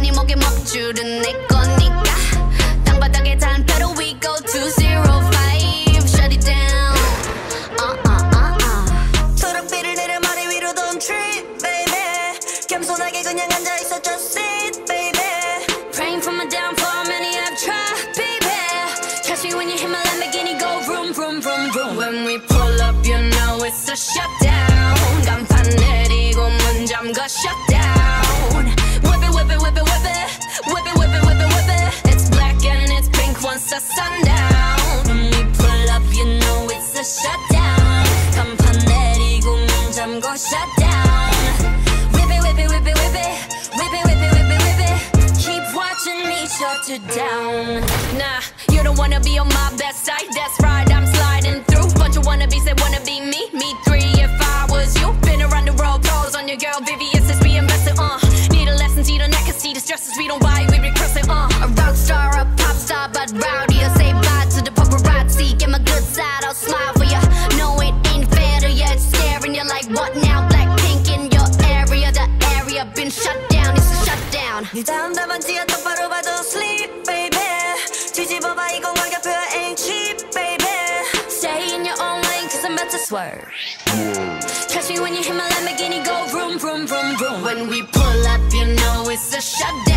많이 먹게 먹줄은 내 거니까. 땅바닥에 we go to zero five. Shut it down. Uh, uh, uh, uh. 초록빛을 내려 머리 위로 don't trip baby. 겸손하게 그냥 just sit baby. Praying for my downfall many I've tried baby. Catch me when you hit my Lamborghini go vroom vroom vroom vroom. When we pull up you know it's a shot. 네 다음 답안지야 똑바로 봐도 sleep baby. 뒤집어봐 이건 가격표 ain't cheap baby. Stay in your own lane cause I'm about to swerve. Trust me when you hit my Lamborghini go vroom vroom vroom vroom. When we pull up you know it's a shutdown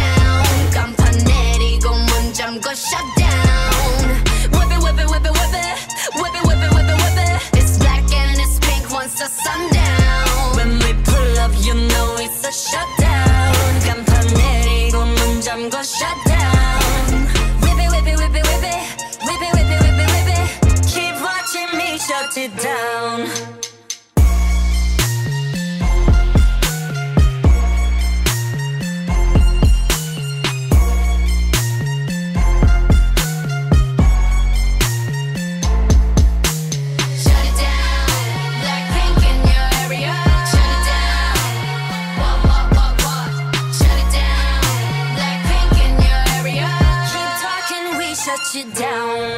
you down.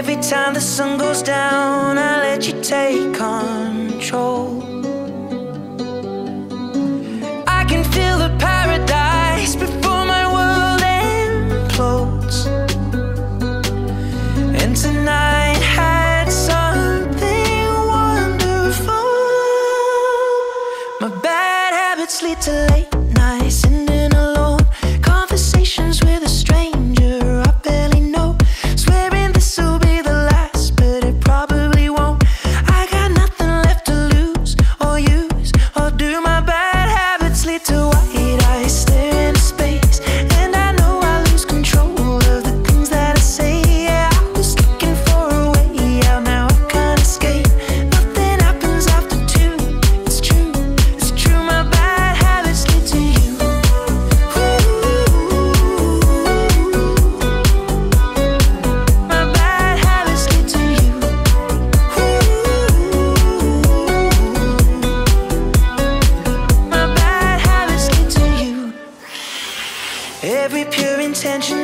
Every time the sun goes down, I let you take control. I can feel the paradise. attention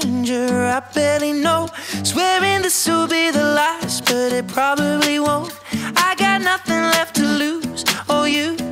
stranger I barely know. Swearing this will be the last, but it probably won't. I got nothing left to lose, oh you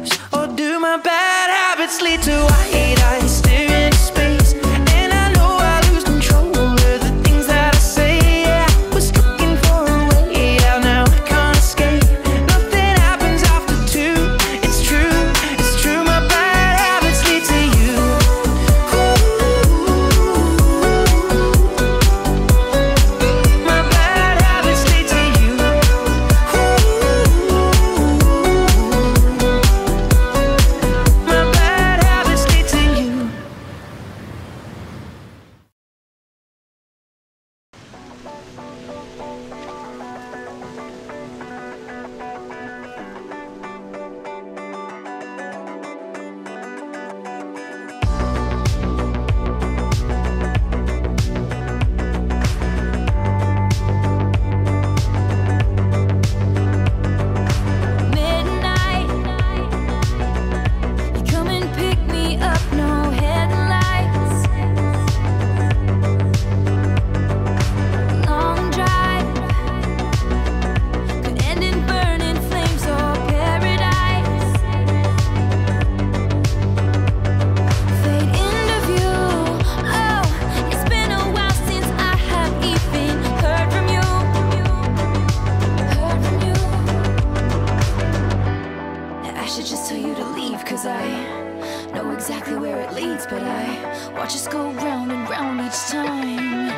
where it leads, but I watch us go round and round each time.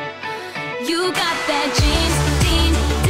You got that jeans, jeans.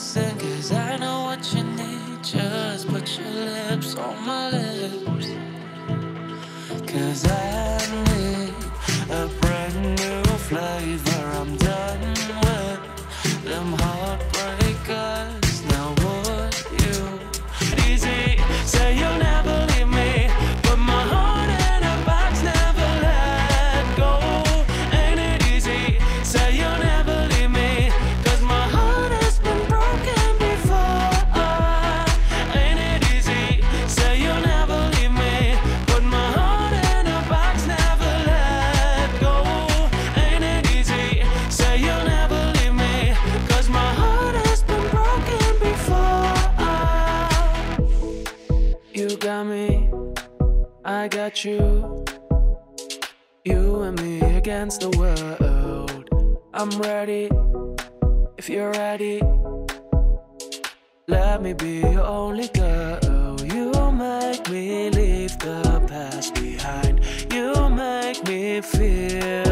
listen Cause I know what you need. Just put your lips on my lips. Cause I you. You and me against the world. I'm ready if you're ready. Let me be your only girl. You make me leave the past behind. You make me feel.